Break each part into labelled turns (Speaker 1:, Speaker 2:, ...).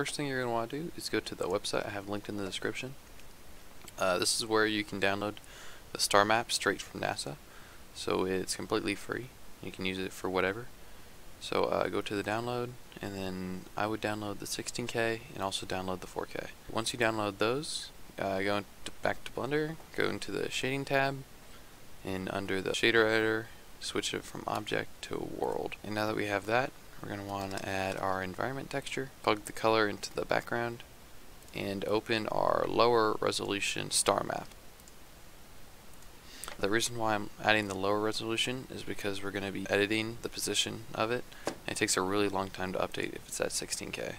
Speaker 1: first thing you're going to want to do is go to the website I have linked in the description. Uh, this is where you can download the star map straight from NASA. So it's completely free. You can use it for whatever. So uh, go to the download and then I would download the 16K and also download the 4K. Once you download those, uh, go back to Blender, go into the shading tab and under the shader editor switch it from object to world. And now that we have that, we're going to want to add our environment texture, plug the color into the background, and open our lower resolution star map. The reason why I'm adding the lower resolution is because we're going to be editing the position of it, and it takes a really long time to update if it's at 16K.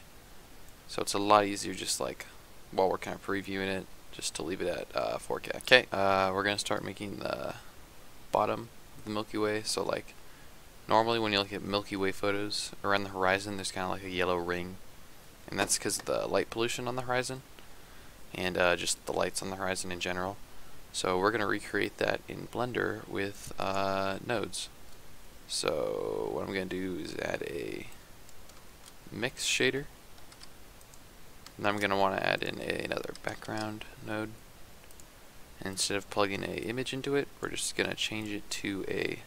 Speaker 1: So it's a lot easier just like while we're kind of previewing it, just to leave it at uh, 4K. Okay, uh, we're going to start making the bottom of the Milky Way, so like normally when you look at Milky Way photos around the horizon there's kind of like a yellow ring and that's because of the light pollution on the horizon and uh, just the lights on the horizon in general. So we're going to recreate that in Blender with uh, nodes. So what I'm going to do is add a mix shader. And I'm going to want to add in a, another background node. And instead of plugging a image into it, we're just going to change it to a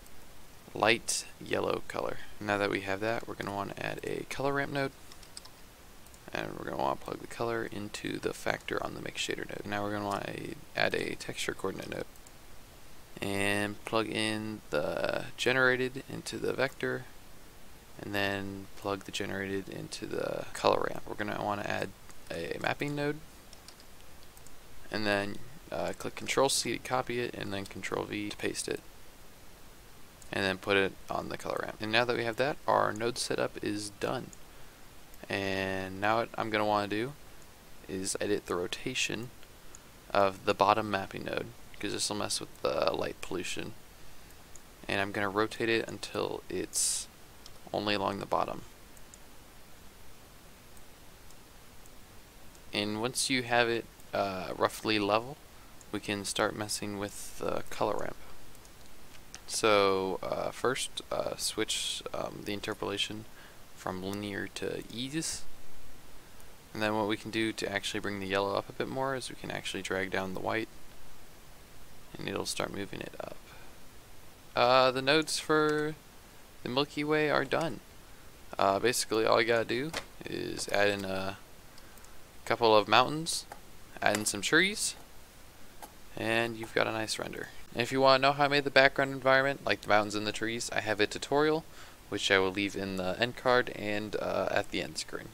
Speaker 1: light yellow color. Now that we have that, we're going to want to add a color ramp node and we're going to want to plug the color into the factor on the mix shader node. Now we're going to want to add a texture coordinate node and plug in the generated into the vector and then plug the generated into the color ramp. We're going to want to add a mapping node and then uh, click Control C to copy it and then Control V to paste it and then put it on the color ramp. And now that we have that, our node setup is done. And now what I'm going to want to do is edit the rotation of the bottom mapping node because this will mess with the light pollution. And I'm going to rotate it until it's only along the bottom. And once you have it uh, roughly level, we can start messing with the color ramp. So uh, first, uh, switch um, the interpolation from linear to ease. And then what we can do to actually bring the yellow up a bit more is we can actually drag down the white and it'll start moving it up. Uh, the nodes for the Milky Way are done. Uh, basically all you gotta do is add in a couple of mountains, add in some trees, and you've got a nice render. And if you want to know how I made the background environment, like the mountains and the trees, I have a tutorial which I will leave in the end card and uh, at the end screen.